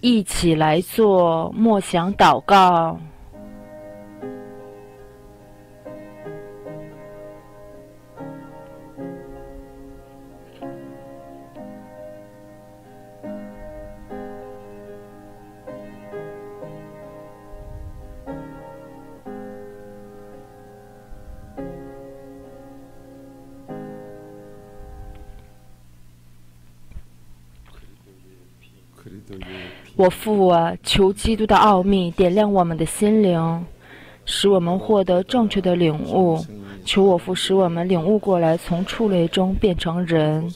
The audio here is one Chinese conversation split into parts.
一起来做默想祷告。我父啊，求基督的奥秘点亮我们的心灵，使我们获得正确的领悟。求我父使我们领悟过来，从畜类中变成人。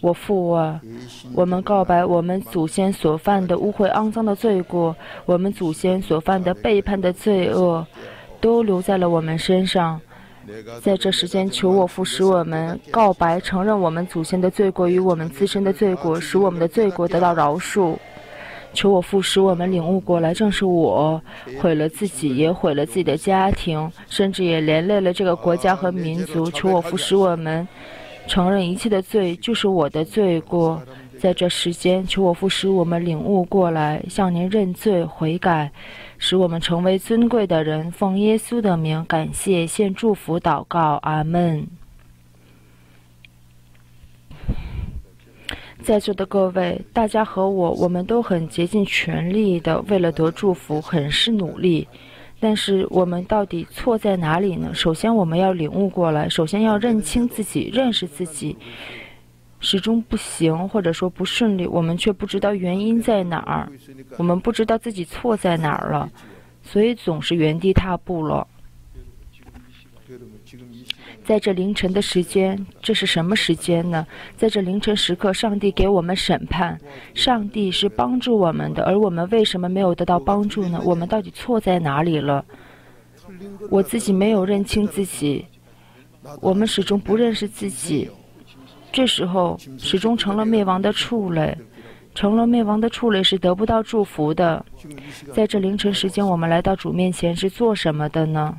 我父啊，我们告白我们祖先所犯的污秽肮脏的罪过，我们祖先所犯的背叛的罪恶，都留在了我们身上。在这时间，求我父使我们告白，承认我们祖先的罪过与我们自身的罪过，使我们的罪过得到饶恕。求我父使我们领悟过来，正是我毁了自己，也毁了自己的家庭，甚至也连累了这个国家和民族。求我父使我们承认一切的罪就是我的罪过。在这时间，求我父使我们领悟过来，向您认罪悔改。使我们成为尊贵的人，奉耶稣的名感谢，献祝福祷告，阿门。在座的各位，大家和我，我们都很竭尽全力的为了得祝福，很是努力。但是我们到底错在哪里呢？首先，我们要领悟过来，首先要认清自己，认识自己。始终不行，或者说不顺利，我们却不知道原因在哪儿，我们不知道自己错在哪儿了，所以总是原地踏步了。在这凌晨的时间，这是什么时间呢？在这凌晨时刻，上帝给我们审判，上帝是帮助我们的，而我们为什么没有得到帮助呢？我们到底错在哪里了？我自己没有认清自己，我们始终不认识自己。这时候，始终成了灭亡的畜类，成了灭亡的畜类是得不到祝福的。在这凌晨时间，我们来到主面前是做什么的呢？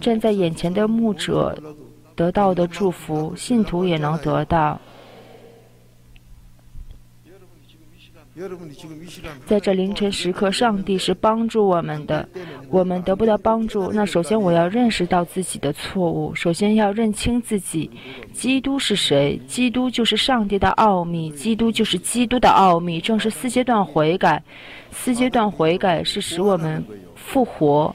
站在眼前的牧者得到的祝福，信徒也能得到。在这凌晨时刻，上帝是帮助我们的。我们得不到帮助，那首先我要认识到自己的错误，首先要认清自己。基督是谁？基督就是上帝的奥秘，基督就是基督的奥秘，正是四阶段悔改。四阶段悔改是使我们复活，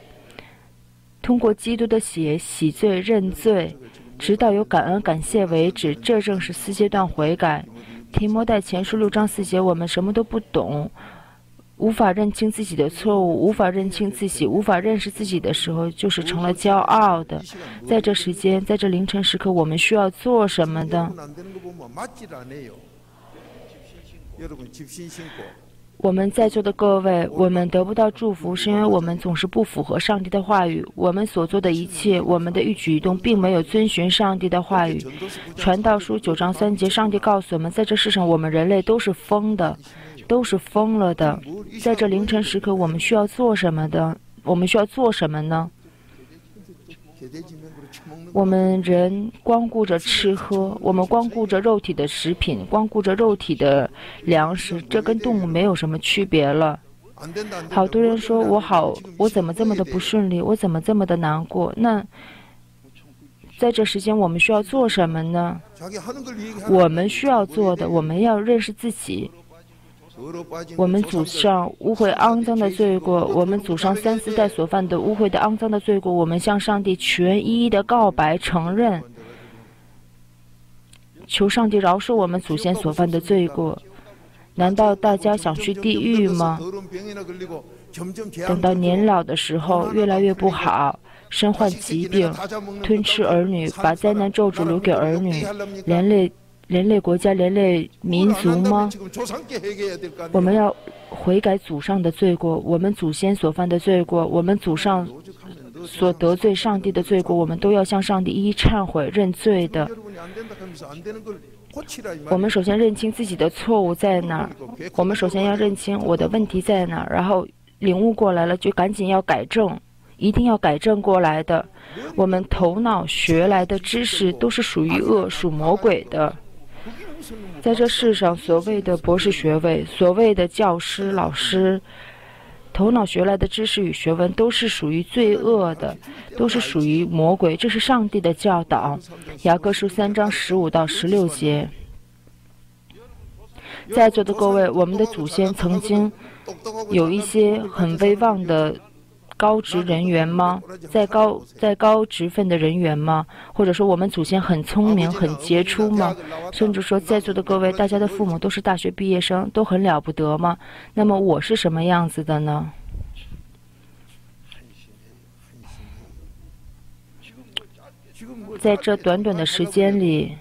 通过基督的血洗罪认罪，直到有感恩感谢为止。这正是四阶段悔改。提摩太前书六章四节，我们什么都不懂，无法认清自己的错误，无法认清自己，无法认识自己的时候，就是成了骄傲的。在这时间，在这凌晨时刻，我们需要做什么的？我们在座的各位，我们得不到祝福，是因为我们总是不符合上帝的话语。我们所做的一切，我们的一举一动，并没有遵循上帝的话语。传道书九章三节，上帝告诉我们，在这世上，我们人类都是疯的，都是疯了的。在这凌晨时刻，我们需要做什么的？我们需要做什么呢？我们人光顾着吃喝，我们光顾着肉体的食品，光顾着肉体的粮食，这跟动物没有什么区别了。好多人说我好，我怎么这么的不顺利？我怎么这么的难过？那在这时间，我们需要做什么呢？我们需要做的，我们要认识自己。我们祖上污秽肮脏的罪过，我们祖上三四代所犯的污秽的肮脏的罪过，我们向上帝全一一的告白承认，求上帝饶恕我们祖先所犯的罪过。难道大家想去地狱吗？等到年老的时候，越来越不好，身患疾病，吞吃儿女，把灾难咒诅留给儿女，连累。连累国家，人类民族吗？我们要悔改祖上的罪过，我们祖先所犯的罪过，我们祖上所得罪上帝的罪过，我们都要向上帝一一忏悔认罪的。我们首先认清自己的错误在哪儿，我们首先要认清我的问题在哪儿，然后领悟过来了就赶紧要改正，一定要改正过来的。我们头脑学来的知识都是属于恶、属魔鬼的。在这世上，所谓的博士学位、所谓的教师、老师，头脑学来的知识与学问，都是属于罪恶的，都是属于魔鬼。这是上帝的教导，《雅各书》三章十五到十六节。在座的各位，我们的祖先曾经有一些很威望的。高职人员吗？在高在高职分的人员吗？或者说我们祖先很聪明、很杰出吗？甚至说在座的各位，大家的父母都是大学毕业生，都很了不得吗？那么我是什么样子的呢？在这短短的时间里。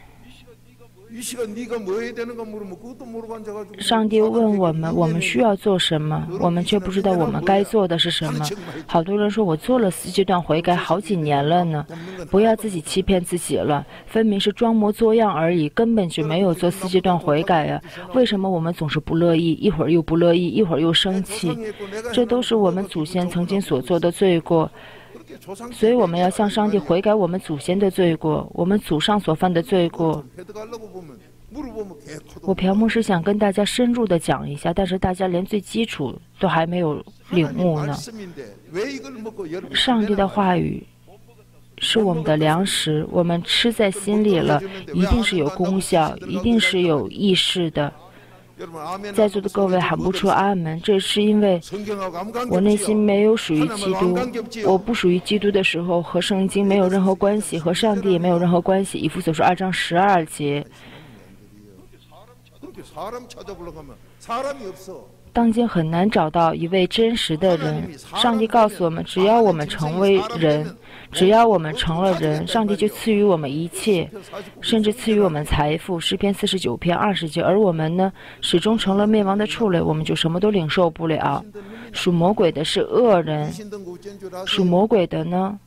上帝问我们：我们需要做什么？我们却不知道我们该做的是什么。好多人说我做了四阶段悔改好几年了呢。不要自己欺骗自己了，分明是装模作样而已，根本就没有做四阶段悔改呀。为什么我们总是不乐意？一会儿又不乐意，一会儿又生气？这都是我们祖先曾经所做的罪过。所以我们要向上帝悔改我们祖先的罪过，我们祖上所犯的罪过。我朴牧师想跟大家深入的讲一下，但是大家连最基础都还没有领悟呢。上帝的话语是我们的粮食，我们吃在心里了，一定是有功效，一定是有意识的。在座的各位喊不出阿门，这是因为我内心没有属于基督。我不属于基督的时候，和圣经没有任何关系，和上帝也没有任何关系。以弗所说二章十二节。当今很难找到一位真实的人。上帝告诉我们，只要我们成为人，只要我们成了人，上帝就赐予我们一切，甚至赐予我们财富。诗篇四十九篇二十节。而我们呢，始终成了灭亡的畜类，我们就什么都领受不了。属魔鬼的是恶人，属魔鬼的呢？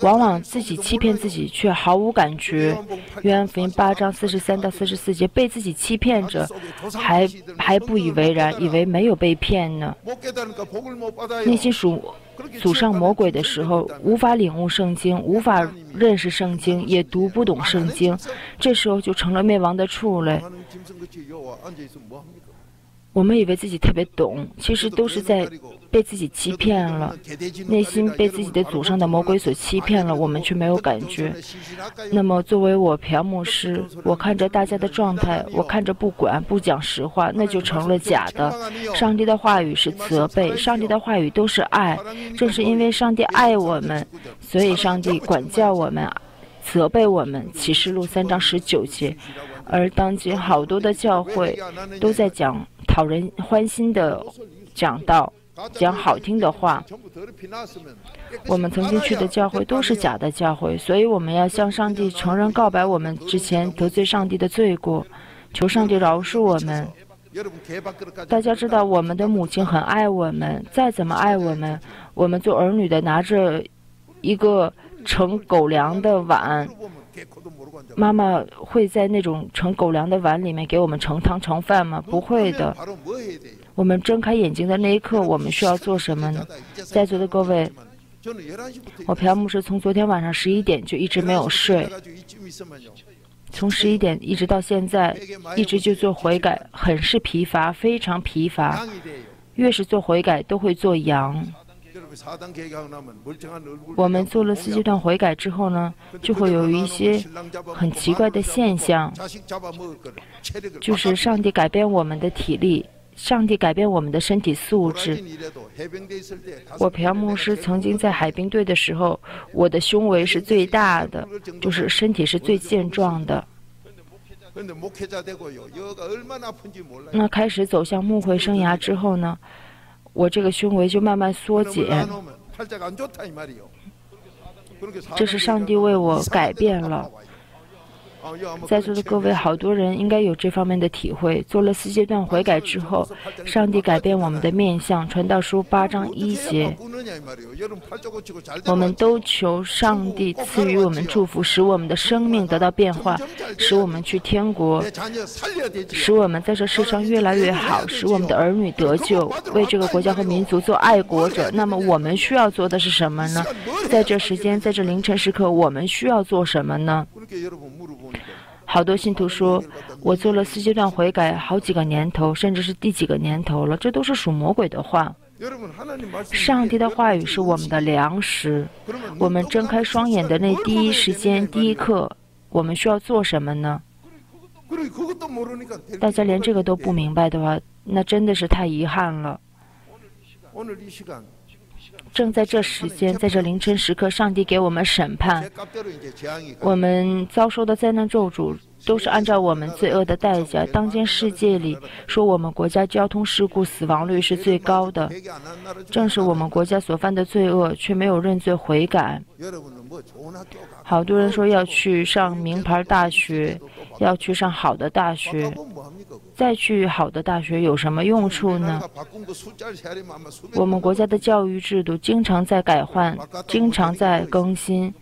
往往自己欺骗自己，却毫无感觉。约翰福音八章四十三到四十四节，被自己欺骗着，还还不以为然，以为没有被骗呢。内心属祖上魔鬼的时候，无法领悟圣经，无法认识圣经，也读不懂圣经，这时候就成了灭亡的畜类。我们以为自己特别懂，其实都是在被自己欺骗了，内心被自己的祖上的魔鬼所欺骗了，我们却没有感觉。那么，作为我朴牧师，我看着大家的状态，我看着不管不讲实话，那就成了假的。上帝的话语是责备，上帝的话语都是爱。正是因为上帝爱我们，所以上帝管教我们，责备我们。启示录三章十九节。而当今好多的教会都在讲。讨人欢心的讲道，讲好听的话。我们曾经去的教会都是假的教会，所以我们要向上帝承认告白我们之前得罪上帝的罪过，求上帝饶恕我们。大家知道，我们的母亲很爱我们，再怎么爱我们，我们做儿女的拿着一个盛狗粮的碗。妈妈会在那种盛狗粮的碗里面给我们盛汤盛饭吗？不会的。我们睁开眼睛的那一刻，我们需要做什么呢？在座的各位，我朴牧师从昨天晚上十一点就一直没有睡，从十一点一直到现在，一直就做悔改，很是疲乏，非常疲乏。越是做悔改，都会做羊。我们做了四阶段悔改之后呢，就会有一些很奇怪的现象，就是上帝改变我们的体力，上帝改变我们的身体素质。我朴牧师曾经在海兵队的时候，我的胸围是最大的，就是身体是最健壮的。那开始走向牧会生涯之后呢？我这个胸围就慢慢缩减，这是上帝为我改变了。在座的各位，好多人应该有这方面的体会。做了四阶段悔改之后，上帝改变我们的面相。传道书八章一节，我们都求上帝赐予我们祝福，使我们的生命得到变化，使我们去天国，使我们在这世上越来越好，使我们的儿女得救，为这个国家和民族做爱国者。那么我们需要做的是什么呢？在这时间，在这凌晨时刻，我们需要做什么呢？好多信徒说：“我做了四阶段悔改好几个年头，甚至是第几个年头了。”这都是属魔鬼的话。上帝的话语是我们的粮食。我们睁开双眼的那第一时间、第一刻，我们需要做什么呢？大家连这个都不明白的话，那真的是太遗憾了。正在这时间，在这凌晨时刻，上帝给我们审判，我们遭受的灾难咒诅都是按照我们罪恶的代价。当今世界里，说我们国家交通事故死亡率是最高的，正是我们国家所犯的罪恶，却没有认罪悔改。好多人说要去上名牌大学，要去上好的大学。再去好的大学有什么用处呢？我们国家的教育制度经常在改换，经常在更新，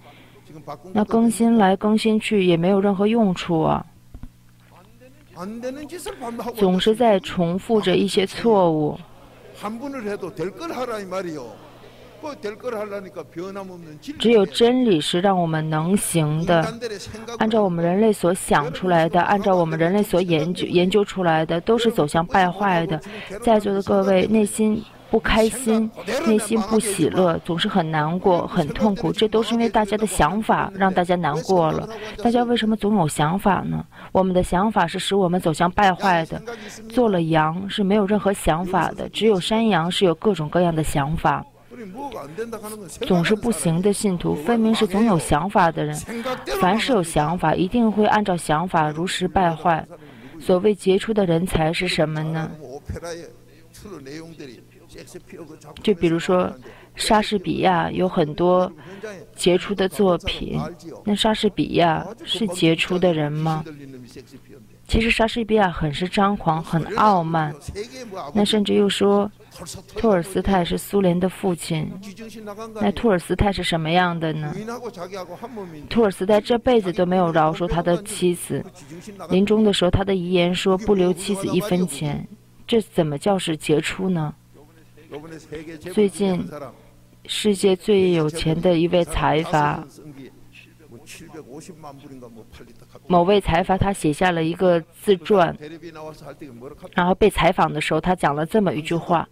那更新来更新去也没有任何用处啊！总是在重复着一些错误。只有真理是让我们能行的。按照我们人类所想出来的，按照我们人类所研究研究出来的，都是走向败坏的。在座的各位内心不开心，内心不喜乐，总是很难过、很痛苦。这都是因为大家的想法让大家难过了。大家为什么总有想法呢？我们的想法是使我们走向败坏的。做了羊是没有任何想法的，只有山羊是有各种各样的想法。总是不行的信徒，分明是总有想法的人。凡是有想法，一定会按照想法如实败坏。所谓杰出的人才是什么呢？就比如说，莎士比亚有很多杰出的作品。那莎士比亚是杰出的人吗？其实莎士比亚很是张狂，很傲慢。那甚至又说。托尔斯泰是苏联的父亲，那托尔斯泰是什么样的呢？托尔斯泰这辈子都没有饶恕他的妻子，临终的时候他的遗言说不留妻子一分钱，这怎么叫是杰出呢？最近，世界最有钱的一位财阀。某位财阀他写下了一个自传，然后被采访的时候，他讲了这么一句话。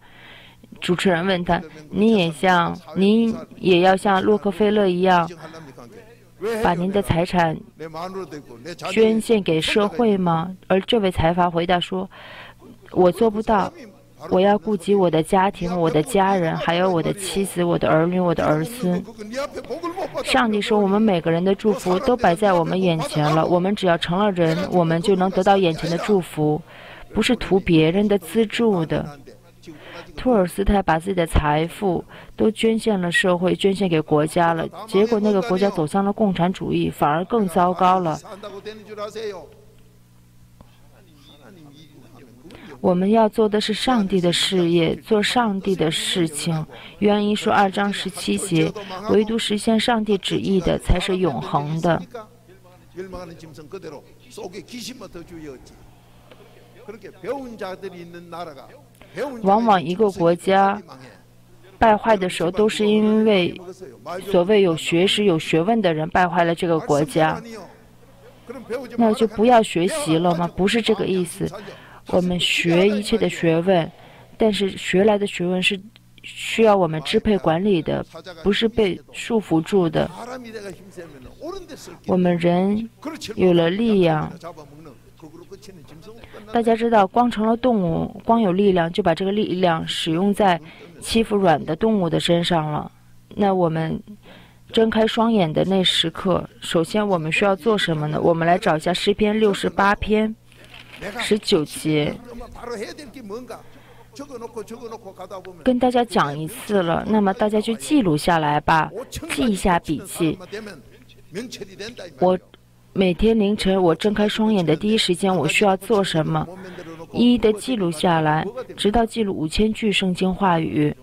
主持人问他：“您也像您也要像洛克菲勒一样，把您的财产捐献给社会吗？”而这位财阀回答说：“我做不到。”我要顾及我的家庭、我的家人，还有我的妻子、我的儿女、我的儿孙。上帝说：“我们每个人的祝福都摆在我们眼前了。我们只要成了人，我们就能得到眼前的祝福，不是图别人的资助的。”托尔斯泰把自己的财富都捐献了社会，捐献给国家了，结果那个国家走向了共产主义，反而更糟糕了。我们要做的是上帝的事业，做上帝的事情。愿意说二章十七节，唯独实现上帝旨意的才是永恒的。往往一个国家败坏的时候，都是因为所谓有学识、有学问的人败坏了这个国家。那就不要学习了吗？不是这个意思。我们学一切的学问，但是学来的学问是需要我们支配管理的，不是被束缚住的。我们人有了力量，大家知道，光成了动物，光有力量就把这个力量使用在欺负软的动物的身上了。那我们睁开双眼的那时刻，首先我们需要做什么呢？我们来找一下诗篇六十八篇。十九节，跟大家讲一次了，那么大家就记录下来吧，记一下笔记。我每天凌晨我睁开双眼的第一时间，我需要做什么？一一的记录下来，直到记录五千句圣经话语。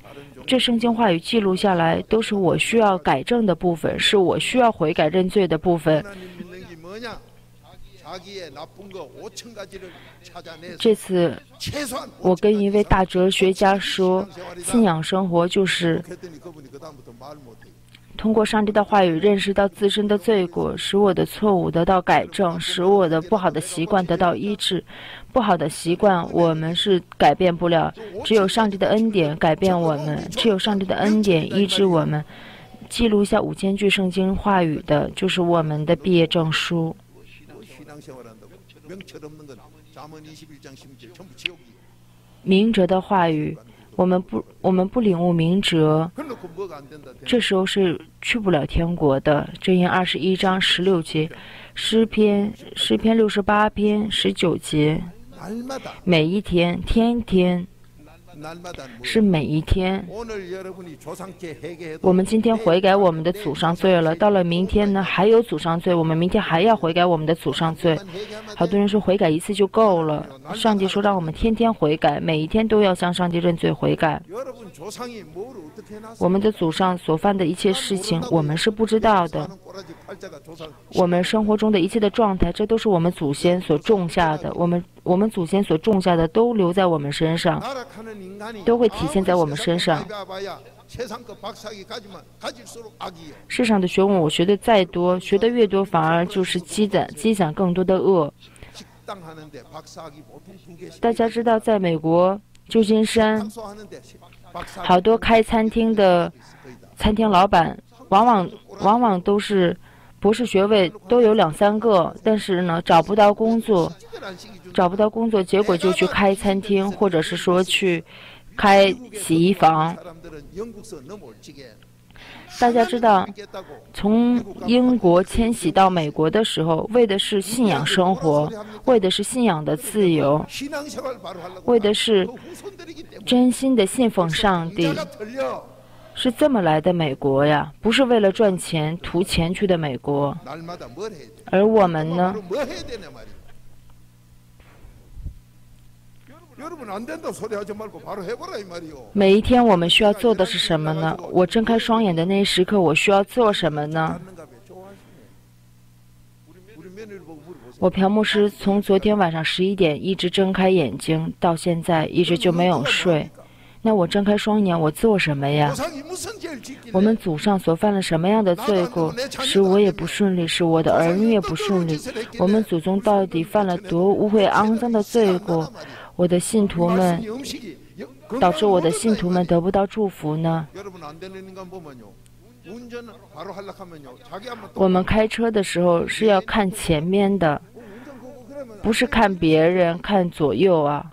这圣经话语记录下来，都是我需要改正的部分，是我需要悔改认罪的部分。这次我跟一位大哲学家说，信仰生活就是通过上帝的话语认识到自身的罪过，使我的错误得到改正，使我的不好的习惯得到医治。不好的习惯我们是改变不了，只有上帝的恩典改变我们，只有上帝的恩典医治我们。记录一下五千句圣经话语的，就是我们的毕业证书。明哲的话语，我们不，我们不领悟明哲，这时候是去不了天国的。箴言二十一章十六节，诗篇诗篇六十八篇十九节，每一天，天天。是每一天。我们今天悔改我们的祖上罪了，到了明天呢，还有祖上罪，我们明天还要悔改我们的祖上罪。好多人说悔改一次就够了，上帝说让我们天天悔改，每一天都要向上帝认罪悔改。我们的祖上所犯的一切事情，我们是不知道的。我们生活中的一切的状态，这都是我们祖先所种下的。我们我们祖先所种下的，都留在我们身上，都会体现在我们身上。世上的学问，我学的再多，学的越多，反而就是积攒积攒更多的恶。大家知道，在美国旧金山，好多开餐厅的餐厅老板，往往往往都是。博士学位都有两三个，但是呢，找不到工作，找不到工作，结果就去开餐厅，或者是说去开洗衣房。大家知道，从英国迁徙到美国的时候，为的是信仰生活，为的是信仰的自由，为的是真心的信奉上帝。是这么来的美国呀，不是为了赚钱图钱去的美国。而我们呢？每一天我们需要做的是什么呢？我睁开双眼的那一时刻，我需要做什么呢？我朴牧师从昨天晚上十一点一直睁开眼睛，到现在一直就没有睡。那我睁开双眼，我做什么呀？我们祖上所犯了什么样的罪过，使我也不顺利，使我的儿女也不顺利？我们祖宗到底犯了多污秽肮脏的罪过？我的信徒们，导致我的信徒们得不到祝福呢？我们开车的时候是要看前面的，不是看别人，看左右啊。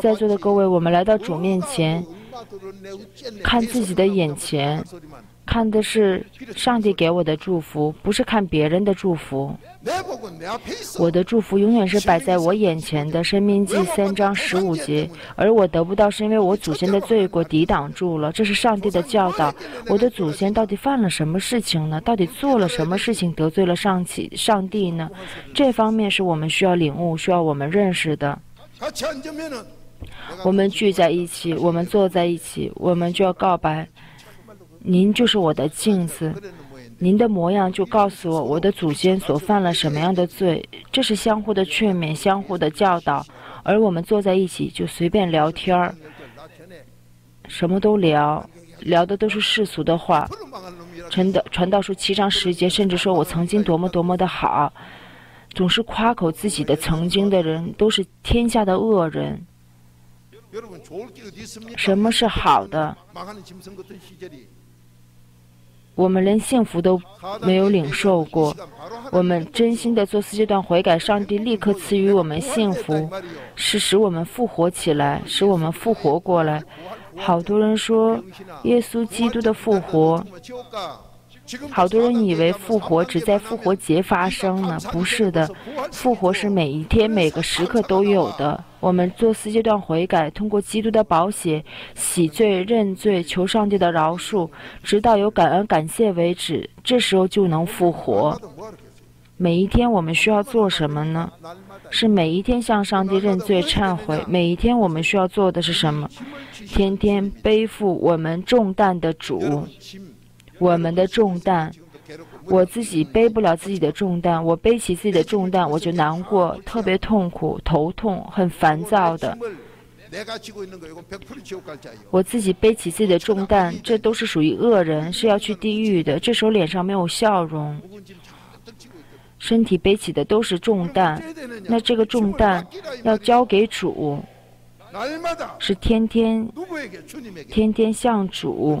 在座的各位，我们来到主面前，看自己的眼前，看的是上帝给我的祝福，不是看别人的祝福。我的祝福永远是摆在我眼前的，《生命记》三章十五节。而我得不到，是因为我祖先的罪过抵挡住了。这是上帝的教导。我的祖先到底犯了什么事情呢？到底做了什么事情得罪了上起上帝呢？这方面是我们需要领悟、需要我们认识的。我们聚在一起，我们坐在一起，我们就要告白。您就是我的镜子，您的模样就告诉我我的祖先所犯了什么样的罪。这是相互的劝勉，相互的教导。而我们坐在一起就随便聊天儿，什么都聊，聊的都是世俗的话。传道传道书七章十节，甚至说我曾经多么多么的好。总是夸口自己的曾经的人都是天下的恶人。什么是好的？我们连幸福都没有领受过。我们真心的做四阶段悔改，上帝立刻赐予我们幸福，是使我们复活起来，使我们复活过来。好多人说耶稣基督的复活。好多人以为复活只在复活节发生呢，不是的，复活是每一天每个时刻都有的。我们做四阶段悔改，通过基督的宝血洗罪、认罪、求上帝的饶恕，直到有感恩感谢为止，这时候就能复活。每一天我们需要做什么呢？是每一天向上帝认罪忏悔。每一天我们需要做的是什么？天天背负我们重担的主。我们的重担，我自己背不了自己的重担，我背起自己的重担，我就难过，特别痛苦、头痛、很烦躁的。我自己背起自己的重担，这都是属于恶人，是要去地狱的。这时候脸上没有笑容，身体背起的都是重担，那这个重担要交给主，是天天天天向主。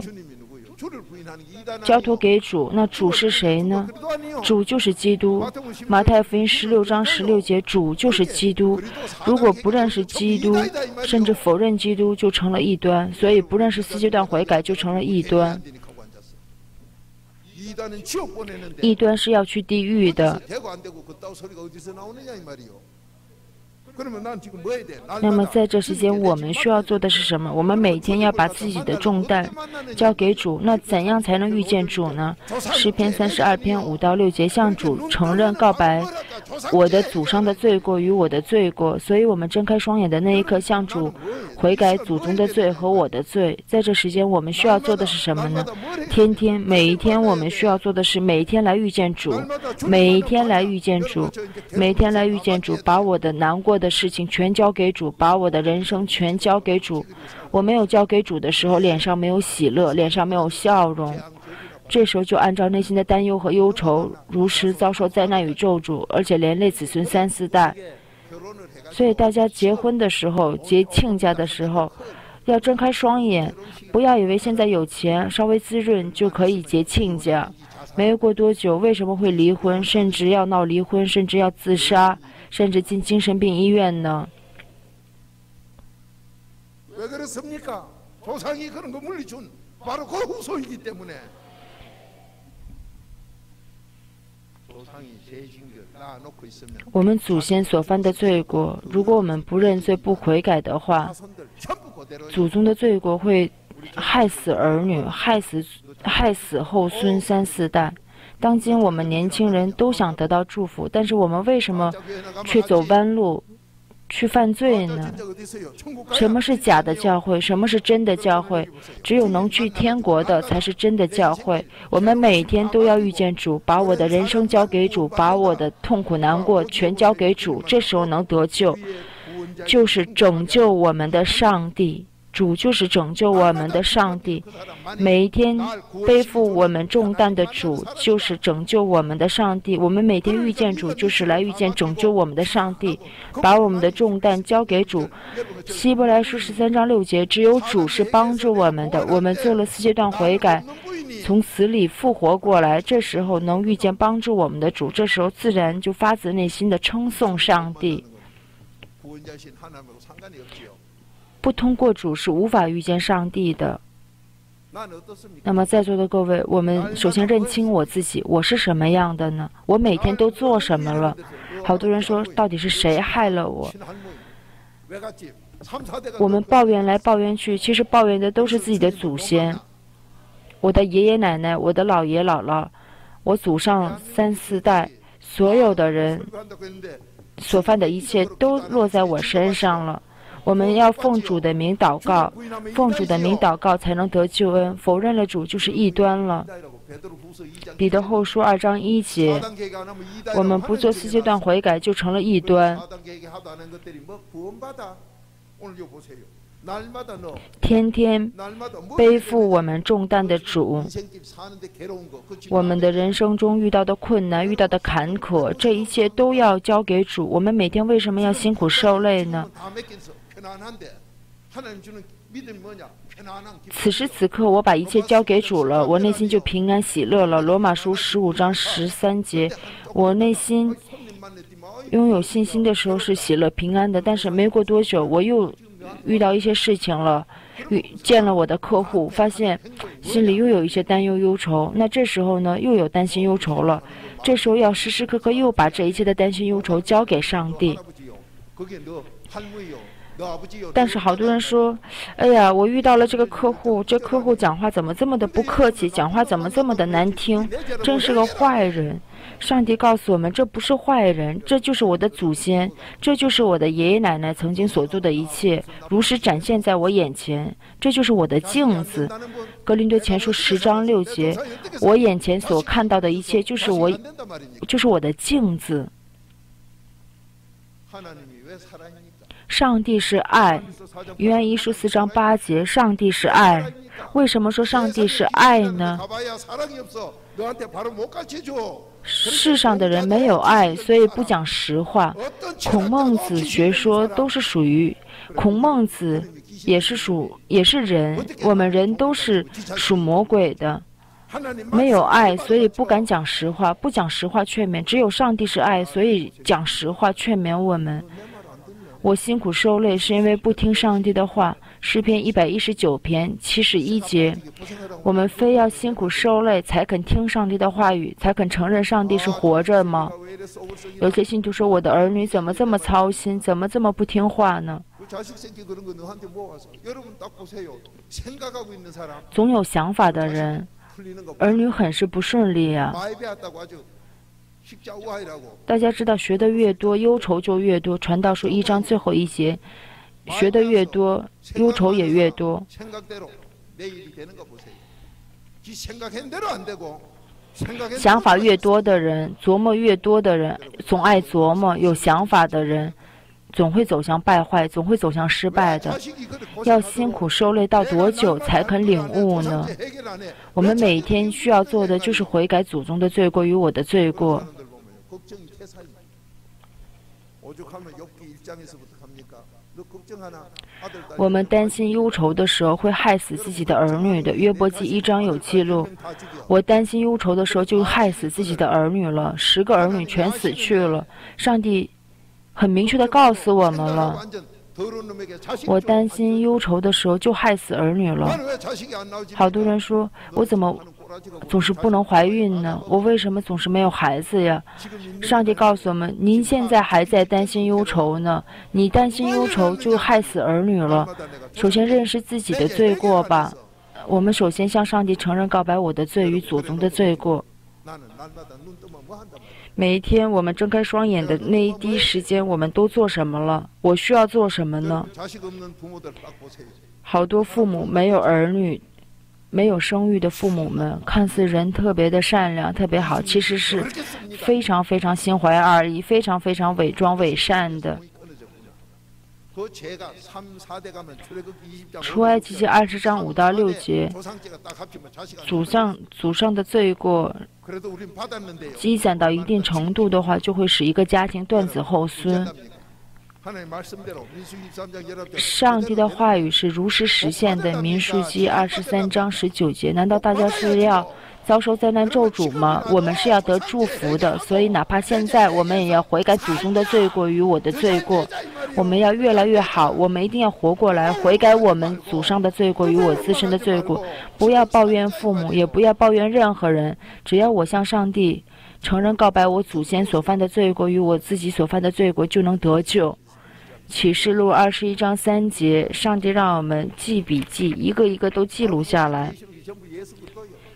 交托给主，那主是谁呢？主就是基督。马太福音十六章十六节，主就是基督。如果不认识基督，甚至否认基督，就成了异端。所以不认识四阶段悔改，就成了异端。异端是要去地狱的。那么在这时间，我们需要做的是什么？我们每天要把自己的重担交给主。那怎样才能遇见主呢？诗篇三十二篇五到六节，向主承认告白我的祖上的罪过与我的罪过。所以我们睁开双眼的那一刻，向主悔改祖宗的罪和我的罪。在这时间，我们需要做的是什么呢？天天每一天，我们需要做的是每一天来遇见主，每一天来遇见主，每天来遇见主，把我的难过。的事情全交给主，把我的人生全交给主。我没有交给主的时候，脸上没有喜乐，脸上没有笑容。这时候就按照内心的担忧和忧愁，如实遭受灾难与咒诅，而且连累子孙三四代。所以大家结婚的时候、结亲家的时候，要睁开双眼，不要以为现在有钱，稍微滋润就可以结亲家。没过多久，为什么会离婚，甚至要闹离婚，甚至要自杀？甚至进精神病医院呢？我们祖先所犯的罪过，如果我们不认罪、不悔改的话，祖宗的罪过会害死儿女，害死害死后孙三四代。当今我们年轻人都想得到祝福，但是我们为什么却走弯路，去犯罪呢？什么是假的教会？什么是真的教会？只有能去天国的才是真的教会。我们每天都要遇见主，把我的人生交给主，把我的痛苦难过全交给主，这时候能得救，就是拯救我们的上帝。主就是拯救我们的上帝，每一天背负我们重担的主就是拯救我们的上帝。我们每天遇见主，就是来遇见拯救我们的上帝，把我们的重担交给主。希伯来书十三章六节，只有主是帮助我们的。我们做了四阶段悔改，从死里复活过来，这时候能遇见帮助我们的主，这时候自然就发自内心的称颂上帝。不通过主是无法遇见上帝的。那么在座的各位，我们首先认清我自己，我是什么样的呢？我每天都做什么了？好多人说，到底是谁害了我？我们抱怨来抱怨去，其实抱怨的都是自己的祖先。我的爷爷奶奶，我的姥爷姥姥，我祖上三四代，所有的人所犯的一切都落在我身上了。我们要奉主的名祷告，奉主的名祷告才能得救恩。否认了主就是异端了。彼得后书二章一节，我们不做四阶段悔改就成了异端。天天背负我们重担的主，我们的人生中遇到的困难、遇到的坎坷，这一切都要交给主。我们每天为什么要辛苦受累呢？此时此刻，我把一切交给主了，我内心就平安喜乐了。罗马书十五章十三节，我内心拥有信心的时候是喜乐平安的。但是没过多久，我又遇到一些事情了，遇见了我的客户，发现心里又有一些担忧忧愁。那这时候呢，又有担心忧愁了。这时候要时时刻刻又把这一切的担心忧愁交给上帝。但是好多人说：“哎呀，我遇到了这个客户，这客户讲话怎么这么的不客气，讲话怎么这么的难听，真是个坏人。”上帝告诉我们，这不是坏人，这就是我的祖先，这就是我的爷爷奶奶曾经所做的一切，如实展现在我眼前。这就是我的镜子。格林多前书十章六节，我眼前所看到的一切，就是我，就是我的镜子。上帝是爱，约翰一书四章八节，上帝是爱。为什么说上帝是爱呢？世上的人没有爱，所以不讲实话。孔孟子学说都是属于孔孟子，也是属也是人。我们人都是属魔鬼的，没有爱，所以不敢讲实话，不讲实话劝勉。只有上帝是爱，所以讲实话劝勉我们。我辛苦受累，是因为不听上帝的话。诗篇一百一十九篇七十一节，我们非要辛苦受累才肯听上帝的话语，才肯承认上帝是活着吗？有些信徒说：“我的儿女怎么这么操心，怎么这么不听话呢？”总有想法的人，儿女很是不顺利啊。大家知道，学的越多，忧愁就越多。传道书一章最后一节，学的越多，忧愁也越多。想法越多的人，琢磨越多的人，总爱琢磨，有想法的人，总会走向败坏，总会走向失败的。要辛苦受累到多久才肯领悟呢？我们每天需要做的就是悔改祖宗的罪过与我的罪过。我们担心忧愁的时候会害死自己的儿女的。约伯记一章有记录，我担心忧愁的时候就害死自己的儿女了，十个儿女全死去了。上帝很明确的告诉我们了，我担心忧愁的时候就害死儿女了。好多人说，我怎么？总是不能怀孕呢？我为什么总是没有孩子呀？上帝告诉我们：您现在还在担心忧愁呢。你担心忧愁，就害死儿女了。首先认识自己的罪过吧。我们首先向上帝承认告白我的罪与祖宗的罪过。每一天我们睁开双眼的那一滴时间，我们都做什么了？我需要做什么呢？好多父母没有儿女。没有生育的父母们，看似人特别的善良、特别好，其实是非常非常心怀二意、非常非常伪装伪善的。出埃及记二十章五到六节，祖上祖上的罪过积攒到一定程度的话，就会使一个家庭断子后孙。上帝的话语是如实实现的，《民数记》二十三章十九节。难道大家是要遭受灾难咒诅吗？我们是要得祝福的，所以哪怕现在，我们也要悔改祖宗的罪过与我的罪过。我们要越来越好，我们一定要活过来，悔改我们祖上的罪过与我自身的罪过。不要抱怨父母，也不要抱怨任何人。只要我向上帝承认告白我祖先所犯的罪过与我自己所犯的罪过，就能得救。启示录二十一章三节，上帝让我们记笔记，一个一个都记录下来。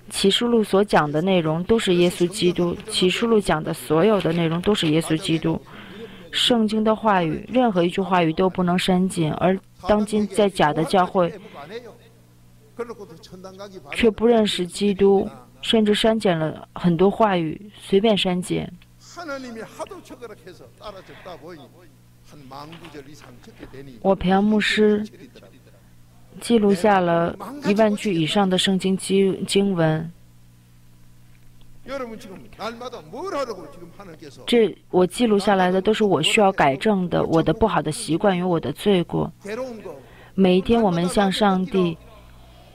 启示录所讲的内容都是耶稣基督，启示录讲的所有的内容都是耶稣基督。圣经的话语，任何一句话语都不能删减，而当今在假的教会，却不认识基督，甚至删减了很多话语，随便删减。我培养牧师记录下了一万句以上的圣经经经文。这我记录下来的都是我需要改正的，我的不好的习惯与我的罪过。每一天，我们向上帝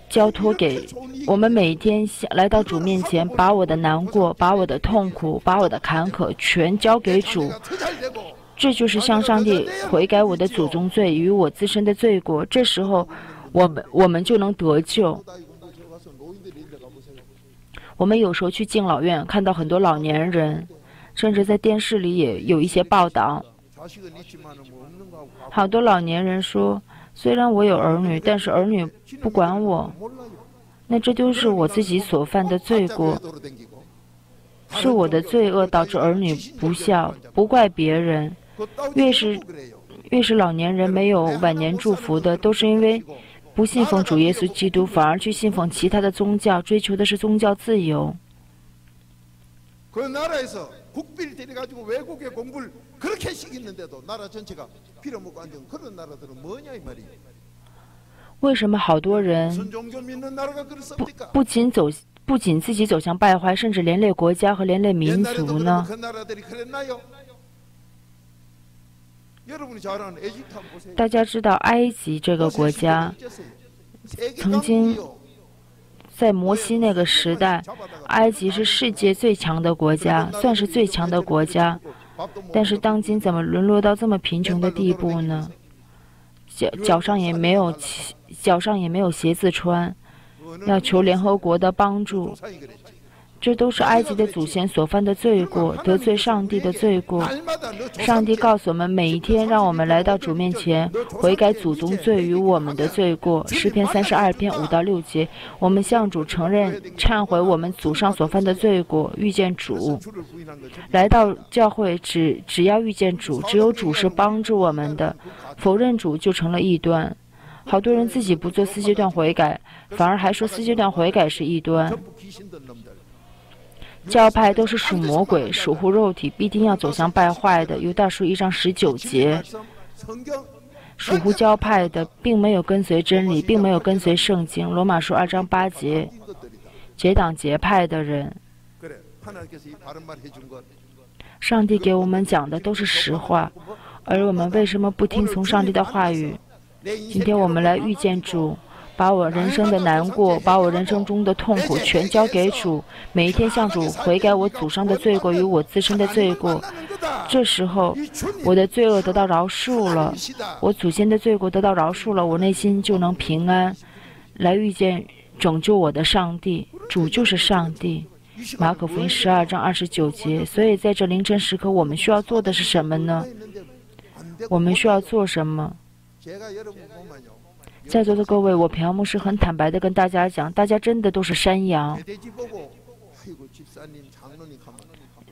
交托给我们，每一天来到主面前，把我的难过、把我的痛苦、把我的坎坷全交给主。这就是向上帝悔改我的祖宗罪与我自身的罪过。这时候，我们我们就能得救。我们有时候去敬老院，看到很多老年人，甚至在电视里也有一些报道。好多老年人说：“虽然我有儿女，但是儿女不管我。”那这都是我自己所犯的罪过，是我的罪恶导致儿女不孝，不怪别人。越是越是老年人没有晚年祝福的，都是因为不信奉主耶稣基督，反而去信奉其他的宗教，追求的是宗教自由。为什么好多人不不仅走不仅自己走向败坏，甚至连累国家和连累民族呢？大家知道埃及这个国家曾经在摩西那个时代，埃及是世界最强的国家，算是最强的国家。但是当今怎么沦落到这么贫穷的地步呢？脚脚上也没有脚上也没有鞋子穿，要求联合国的帮助。这都是埃及的祖先所犯的罪过，得罪上帝的罪过。上帝告诉我们，每一天让我们来到主面前，悔改祖宗罪与我们的罪过。诗篇三十二篇五到六节，我们向主承认、忏悔我们祖上所犯的罪过，遇见主。来到教会，只只要遇见主，只有主是帮助我们的。否认主就成了异端。好多人自己不做四阶段悔改，反而还说四阶段悔改是异端。教派都是属魔鬼、属乎肉体，必定要走向败坏的。犹大书一章十九节，属乎教派的，并没有跟随真理，并没有跟随圣经。罗马书二章八节，结党结派的人。上帝给我们讲的都是实话，而我们为什么不听从上帝的话语？今天我们来遇见主。把我人生的难过，把我人生中的痛苦全交给主，每一天向主悔改我祖上的罪过与我自身的罪过。这时候，我的罪恶得到饶恕了，我祖先的罪过得到饶恕了，我内心就能平安，来遇见拯救我的上帝。主就是上帝。马可福音十二章二十九节。所以在这凌晨时刻，我们需要做的是什么呢？我们需要做什么？在座的各位，我朴牧师很坦白的跟大家讲，大家真的都是山羊，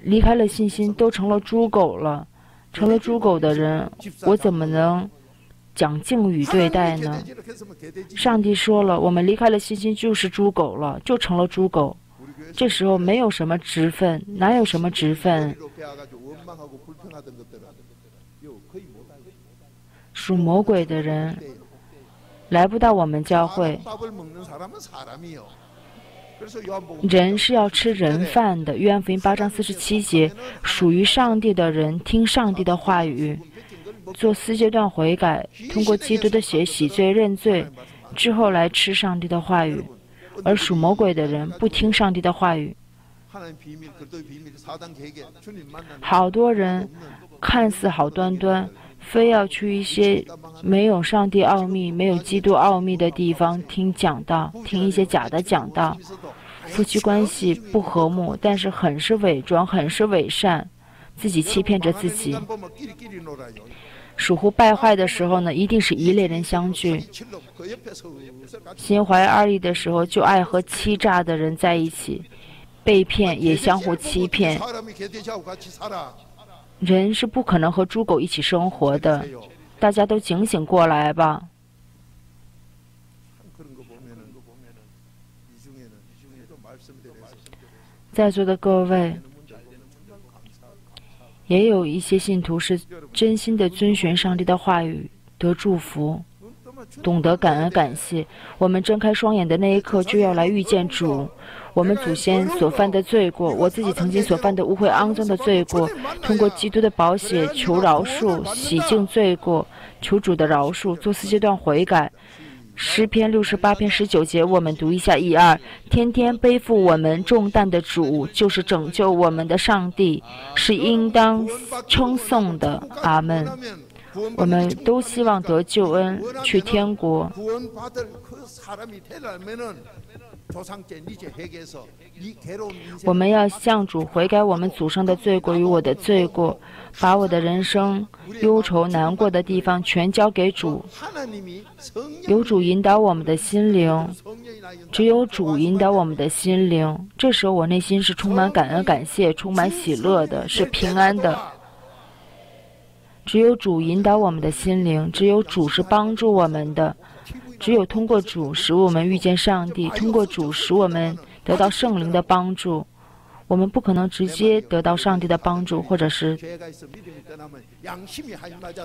离开了信心，都成了猪狗了。成了猪狗的人，我怎么能讲敬语对待呢？上帝说了，我们离开了信心就是猪狗了，就成了猪狗。这时候没有什么职分，哪有什么职分？属魔鬼的人。来不到我们教会，人是要吃人饭的。约翰福音八章四十七节，属于上帝的人听上帝的话语，做四阶段悔改，通过基督的血洗罪认罪之后来吃上帝的话语；而属魔鬼的人不听上帝的话语。好多人看似好端端。非要去一些没有上帝奥秘、没有基督奥秘的地方听讲道，听一些假的讲道。夫妻关系不和睦，但是很是伪装，很是伪善，自己欺骗着自己。属乎败坏的时候呢，一定是一类人相聚。心怀二意的时候，就爱和欺诈的人在一起，被骗也相互欺骗。人是不可能和猪狗一起生活的，大家都警醒过来吧。在座的各位，也有一些信徒是真心的遵循上帝的话语，得祝福，懂得感恩感谢。我们睁开双眼的那一刻，就要来遇见主。我们祖先所犯的罪过，我自己曾经所犯的污秽肮脏的罪过，通过基督的宝血求饶恕，洗净罪过，求主的饶恕，做四阶段悔改。诗篇六十八篇十九节，我们读一下一二。天天背负我们重担的主，就是拯救我们的上帝，是应当称颂的。阿门。我们都希望得救恩，去天国。我们要向主悔改我们祖上的罪过与我的罪过，把我的人生忧愁难过的地方全交给主。有主引导我们的心灵，只有主引导我们的心灵。这时候我内心是充满感恩、感谢、充满喜乐的，是平安的。只有主引导我们的心灵，只有主是帮助我们的。只有通过主使我们遇见上帝，通过主使我们得到圣灵的帮助，我们不可能直接得到上帝的帮助，或者是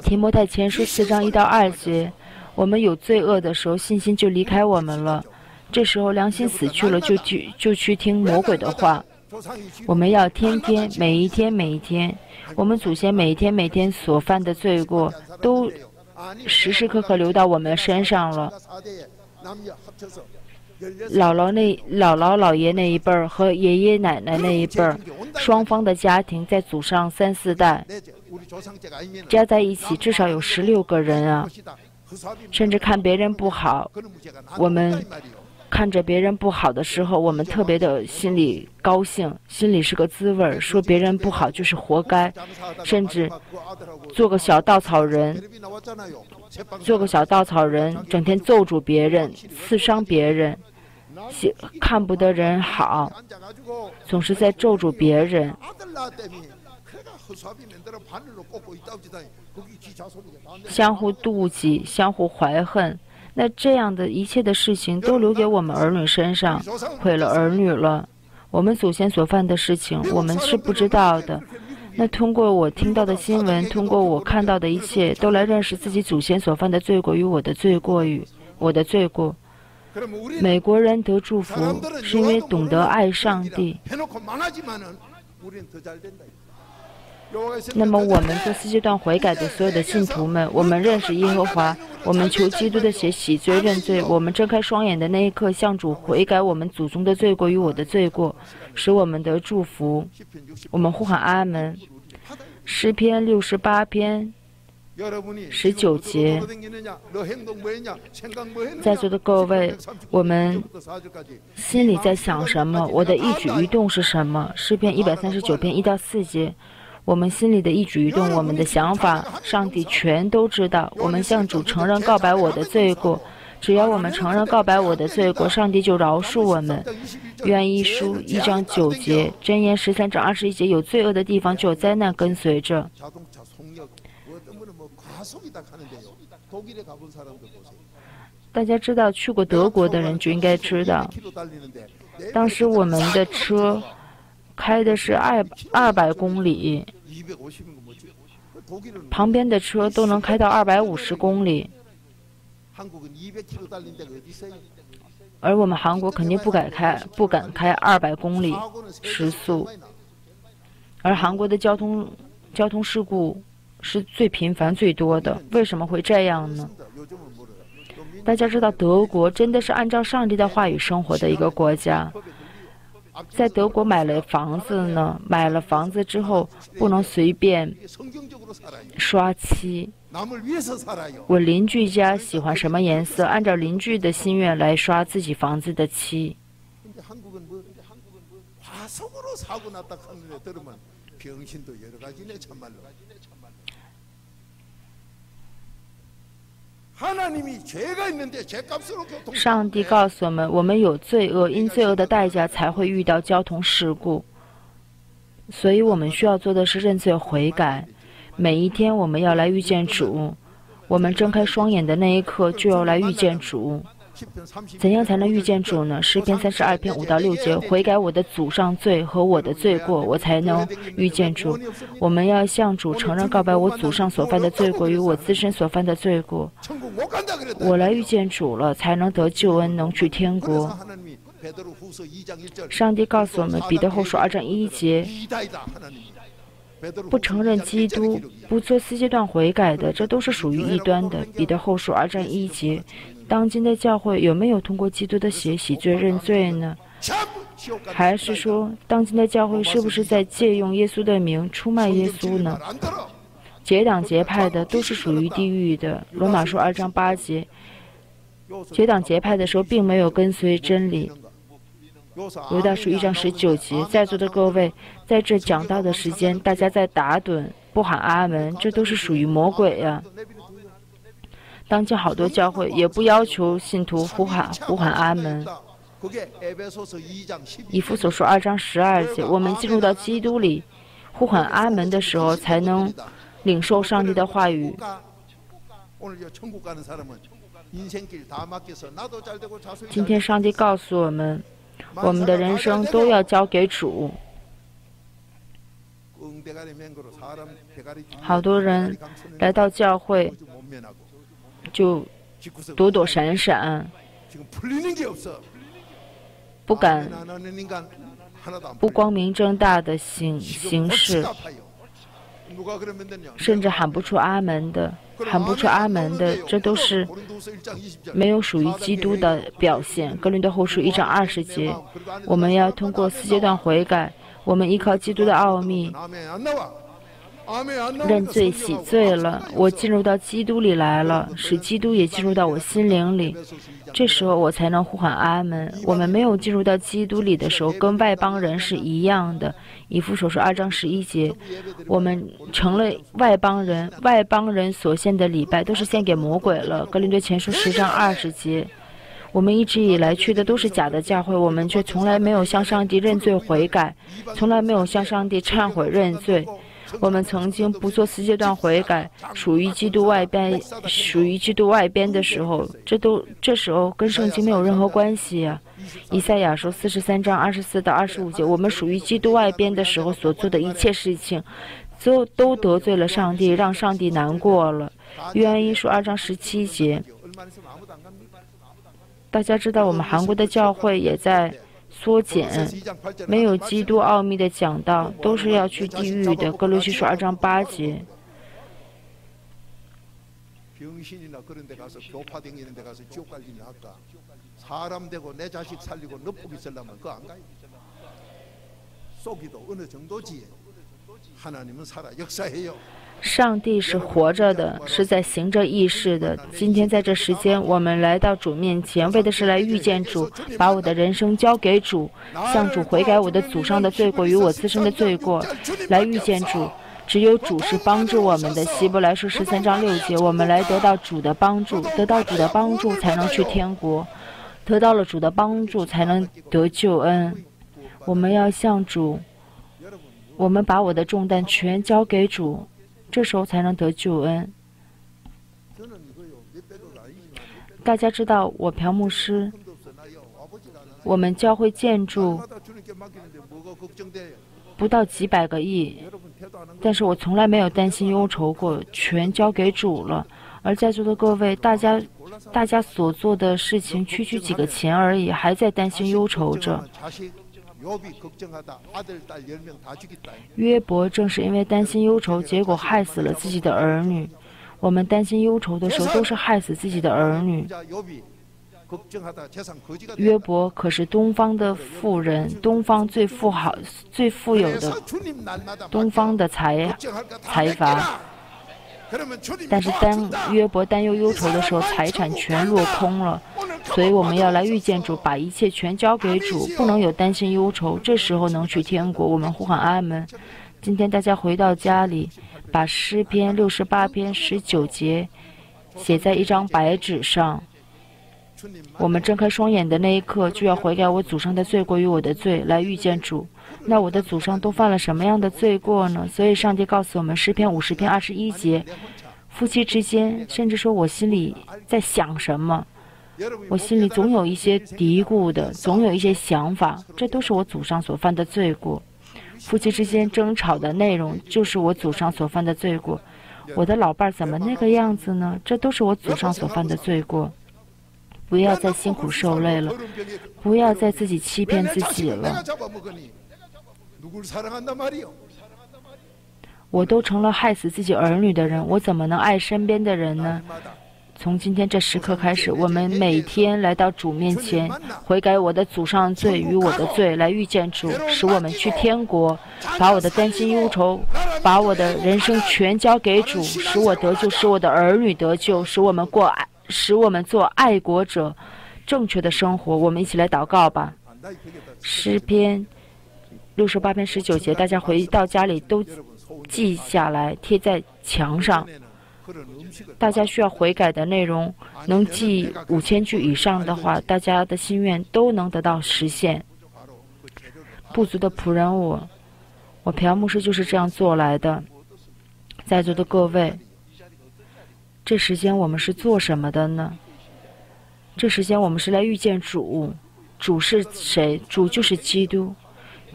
提摩太前书四章一到二节，我们有罪恶的时候，信心就离开我们了。这时候良心死去了，就去就去听魔鬼的话。我们要天天每一天每一天，我们祖先每一天每天所犯的罪过，都时时刻刻流到我们身上了。姥姥那姥姥姥爷那一辈儿和爷爷奶奶那一辈儿，双方的家庭在祖上三四代加在一起，至少有十六个人啊。甚至看别人不好，我们。看着别人不好的时候，我们特别的心里高兴，心里是个滋味儿。说别人不好就是活该，甚至做个小稻草人，做个小稻草人，整天揍住别人，刺伤别人，看不得人好，总是在咒住别人，相互妒忌，相互怀恨。那这样的一切的事情都留给我们儿女身上，毁了儿女了。我们祖先所犯的事情，我们是不知道的。那通过我听到的新闻，通过我看到的一切，都来认识自己祖先所犯的罪过与我的罪过与我的罪过。美国人得祝福，是因为懂得爱上帝。那么，我们这四阶段悔改的所有的信徒们，我们认识耶和华，我们求基督的血洗罪认罪。我们睁开双眼的那一刻，向主悔改我们祖宗的罪过与我的罪过，使我们得祝福。我们呼喊阿门。诗篇六十八篇十九节，在座的各位，我们心里在想什么？我的一举一动是什么？诗篇一百三十九篇一到四节。我们心里的一举一动，我们的想法，上帝全都知道。我们向主承认告白我的罪过，只要我们承认告白我的罪过，上帝就饶恕我们。愿一书一章九节，箴言十三章二十一节，有罪恶的地方就有灾难跟随着。大家知道，去过德国的人就应该知道，当时我们的车开的是二二百公里。旁边的车都能开到二百五十公里，而我们韩国肯定不敢开，不敢开二百公里时速。而韩国的交通交通事故是最频繁、最多的，为什么会这样呢？大家知道，德国真的是按照上帝的话语生活的一个国家。在德国买了房子呢，买了房子之后不能随便刷漆。我邻居家喜欢什么颜色，按照邻居的心愿来刷自己房子的漆。上帝告诉我们：我们有罪恶，因罪恶的代价才会遇到交通事故。所以我们需要做的是认罪悔改。每一天，我们要来遇见主。我们睁开双眼的那一刻，就要来遇见主。怎样才能遇见主呢？诗篇三十二篇五到六节，悔改我的祖上罪和我的罪过，我才能遇见主。我们要向主承认告白我祖上所犯的罪过与我自身所犯的罪过。我来遇见主了，才能得救恩，能去天国。上帝告诉我们，彼得后书二章一节，不承认基督、不做四阶段悔改的，这都是属于异端的。彼得后书二章一节。当今的教会有没有通过基督的血洗罪认罪呢？还是说，当今的教会是不是在借用耶稣的名出卖耶稣呢？结党结派的都是属于地狱的。罗马书二章八节，结党结派的时候并没有跟随真理。犹大书一章十九节，在座的各位，在这讲道的时间，大家在打盹不喊阿门，这都是属于魔鬼呀。当今好多教会也不要求信徒呼喊呼喊阿门。以弗所说二章十二节，我们进入到基督里，呼喊阿门的时候，才能领受上帝的话语。今天上帝告诉我们，我们的人生都要交给主。好多人来到教会就躲躲闪闪，不敢不光明正大的行行事，甚至喊不出阿门的。喊不出阿门的，这都是没有属于基督的表现。格林多后书一章二十节，我们要通过四阶段悔改，我们依靠基督的奥秘。认罪洗罪了，我进入到基督里来了，使基督也进入到我心灵里，这时候我才能呼喊阿门。我们没有进入到基督里的时候，跟外邦人是一样的。以弗所说二章十一节，我们成了外邦人，外邦人所献的礼拜都是献给魔鬼了。格林多前书十章二十节，我们一直以来去的都是假的教会，我们却从来没有向上帝认罪悔改，从来没有向上帝忏悔认罪。我们曾经不做四阶段悔改，属于基督外边，属于基督外边的时候，这都这时候跟圣经没有任何关系呀。以赛亚书四十三章二十四到二十五节，我们属于基督外边的时候所做的一切事情，都都得罪了上帝，让上帝难过了。约翰一书二章十七节，大家知道我们韩国的教会也在。缩减，没有基督奥秘的讲道，都是要去地狱的。格罗西书二章八节。上帝是活着的，是在行着意识的。今天在这时间，我们来到主面前，为的是来遇见主，把我的人生交给主，向主悔改我的祖上的罪过与我自身的罪过，来遇见主。只有主是帮助我们的。希伯来书十三章六节，我们来得到主的帮助，得到主的帮助才能去天国，得到了主的帮助才能得救恩。我们要向主，我们把我的重担全交给主。这时候才能得救恩。大家知道，我朴牧师，我们教会建筑不到几百个亿，但是我从来没有担心忧愁过，全交给主了。而在座的各位，大家，大家所做的事情，区区几个钱而已，还在担心忧愁着。约伯正是因为担心忧愁，结果害死了自己的儿女。我们担心忧愁的时候，都是害死自己的儿女。约伯可是东方的富人，东方最富豪、最富有的东方的财财阀。但是当约伯担忧忧愁的时候，财产全落空了。所以我们要来遇见主，把一切全交给主，不能有担心忧愁。这时候能去天国，我们呼喊阿门。今天大家回到家里，把诗篇六十八篇十九节写在一张白纸上。我们睁开双眼的那一刻，就要悔改我祖上的罪过与我的罪，来遇见主。那我的祖上都犯了什么样的罪过呢？所以上帝告诉我们，诗篇五十篇二十一节，夫妻之间，甚至说我心里在想什么。我心里总有一些嘀咕的，总有一些想法，这都是我祖上所犯的罪过。夫妻之间争吵的内容，就是我祖上所犯的罪过。我的老伴儿怎么那个样子呢？这都是我祖上所犯的罪过。不要再辛苦受累了，不要再自己欺骗自己了。我都成了害死自己儿女的人，我怎么能爱身边的人呢？从今天这时刻开始，我们每天来到主面前，悔改我的祖上罪与我的罪，来遇见主，使我们去天国，把我的担心忧愁，把我的人生全交给主，使我得救，使我的儿女得救，使我们过爱，使我们做爱国者，正确的生活。我们一起来祷告吧。诗篇六十八篇十九节，大家回到家里都记下来，贴在墙上。大家需要悔改的内容，能记五千句以上的话，大家的心愿都能得到实现。不足的仆人我，我朴牧师就是这样做来的。在座的各位，这时间我们是做什么的呢？这时间我们是来遇见主，主是谁？主就是基督。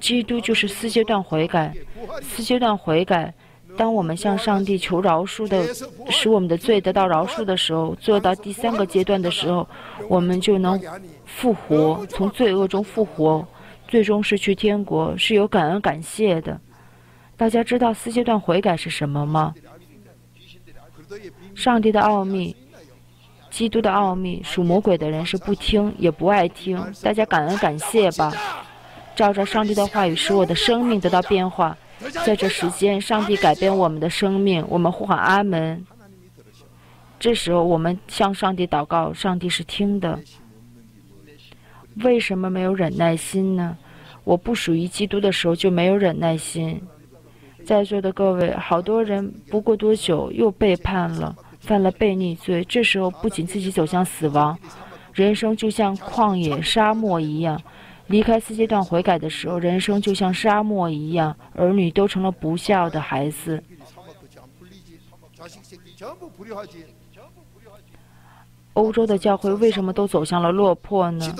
基督就是四阶段悔改，四阶段悔改。当我们向上帝求饶恕的，使我们的罪得到饶恕的时候，做到第三个阶段的时候，我们就能复活，从罪恶中复活，最终是去天国，是有感恩感谢的。大家知道四阶段悔改是什么吗？上帝的奥秘，基督的奥秘，属魔鬼的人是不听也不爱听。大家感恩感谢吧，照着上帝的话语，使我的生命得到变化。在这时间，上帝改变我们的生命，我们呼喊阿门。这时候，我们向上帝祷告，上帝是听的。为什么没有忍耐心呢？我不属于基督的时候就没有忍耐心。在座的各位，好多人不过多久又背叛了，犯了悖逆罪。这时候不仅自己走向死亡，人生就像旷野、沙漠一样。离开四阶段悔改的时候，人生就像沙漠一样，儿女都成了不孝的孩子。欧洲的教会为什么都走向了落魄呢？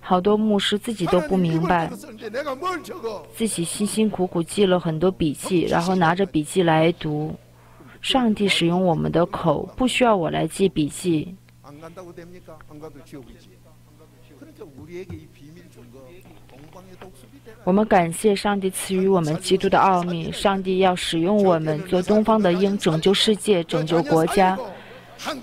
好多牧师自己都不明白，自己辛辛苦苦记了很多笔记，然后拿着笔记来读。上帝使用我们的口，不需要我来记笔记。我们感谢上帝赐予我们基督的奥秘。上帝要使用我们做东方的鹰，拯救世界，拯救国家。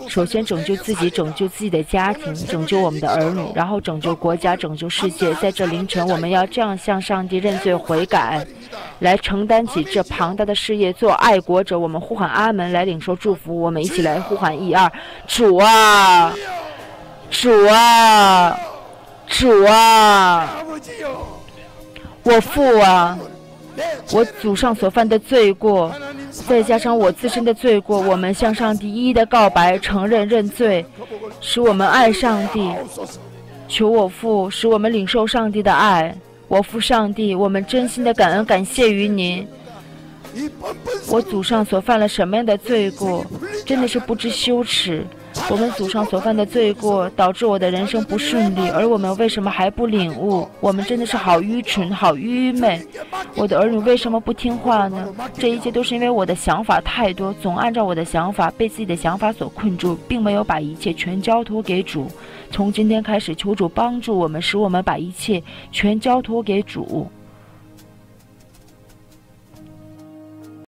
首先拯救自己，拯救自己的家庭，拯救我们的儿女，然后拯救国家，拯救世界。在这凌晨，我们要这样向上帝认罪悔改，来承担起这庞大的事业，做爱国者。我们呼喊阿门，来领受祝福。我们一起来呼喊一二，主啊，主啊，主啊，我父啊。我祖上所犯的罪过，再加上我自身的罪过，我们向上帝一一的告白、承认、认罪，使我们爱上帝。求我父使我们领受上帝的爱。我父上帝，我们真心的感恩感谢于您。我祖上所犯了什么样的罪过，真的是不知羞耻。我们祖上所犯的罪过，导致我的人生不顺利，而我们为什么还不领悟？我们真的是好愚蠢，好愚昧！我的儿女为什么不听话呢？这一切都是因为我的想法太多，总按照我的想法，被自己的想法所困住，并没有把一切全交托给主。从今天开始，求主帮助我们，使我们把一切全交托给主。